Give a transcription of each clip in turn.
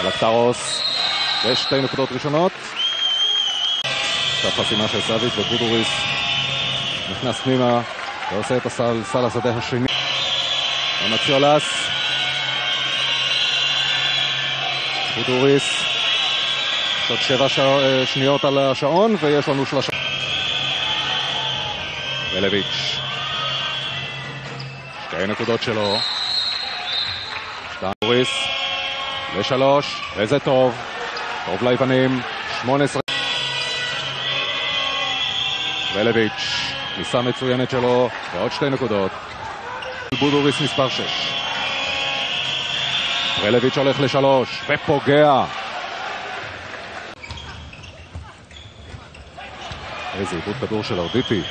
אלקטרוס, ושתי נקודות ראשונות. עכשיו חסימה של סאביץ' ובודוריס נכנס פנימה ועושה את הסל, סל השדה השני. אמציולס. בודוריס. יש עוד שבע שע... שניות על השעון ויש לנו שלושה. ולביץ'. שתי נקודות שלו. בוריס. לשלוש, וזה טוב. טוב ליוונים. שמונה עשרה. ולביץ', כניסה מצוינת שלו, ועוד שתי נקודות. בודוריס מספר 6. רלביץ' הולך לשלוש, ופוגע. איזה עיבוד כדור של ארדיטי.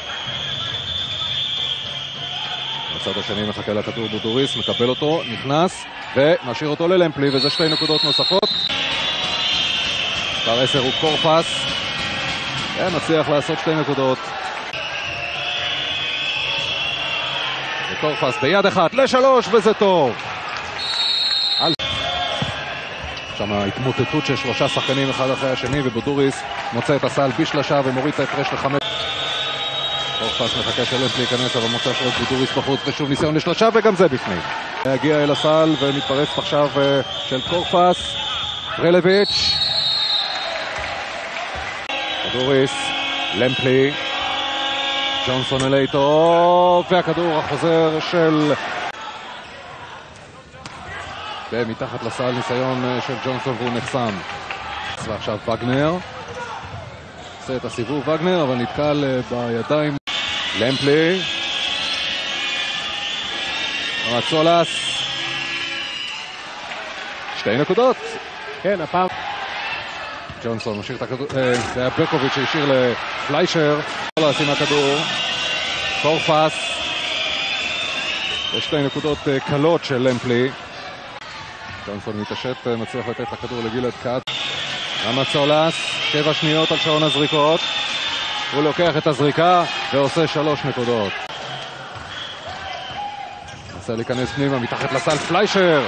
בצד השני מחכה לכדור בודוריס, מקבל אותו, נכנס, ומשאיר אותו ללמפלי, וזה שתי נקודות נוספות. מספר 10 הוא קורפס, ומצליח לעשות שתי נקודות. וקורפס ביד אחת לשלוש, וזה טוב. שם התמוטטות של שלושה שחקנים אחד אחרי השני, ובודוריס מוצא את הסל בשלשה ומוריד את ההפרש לחמש. קורפס מחכה שלוש להיכנס, אבל מוצא שלוש בודוריס בחוץ, ושוב ניסיון לשלושה, וגם זה בפנים. להגיע אל הסל, ומתפרצת עכשיו של קורפס. רלביץ'. בודוריס, למפלי. ג'ונסון אלה איתו, והכדור החוזר של... ומתחת לסל ניסיון של ג'ונסון והוא נחסם. ועכשיו וגנר. עושה את הסיבוב וגנר, אבל נתקל בידיים. למפלי. רצולס. שתי נקודות. כן, הפעם... ג'ונסון משאיר את הכדור, זה היה ברקוביץ' שהשאיר לפליישר, לא לשים הכדור, קורפס, יש שתי נקודות קלות של למפלי. ג'ונסון מתעשת, מצליח לתת את הכדור לגילד קאט. אמצולס, שבע שניות על שעון הזריקות. הוא לוקח את הזריקה ועושה שלוש נקודות. מנסה להיכנס פנימה מתחת לסל פליישר.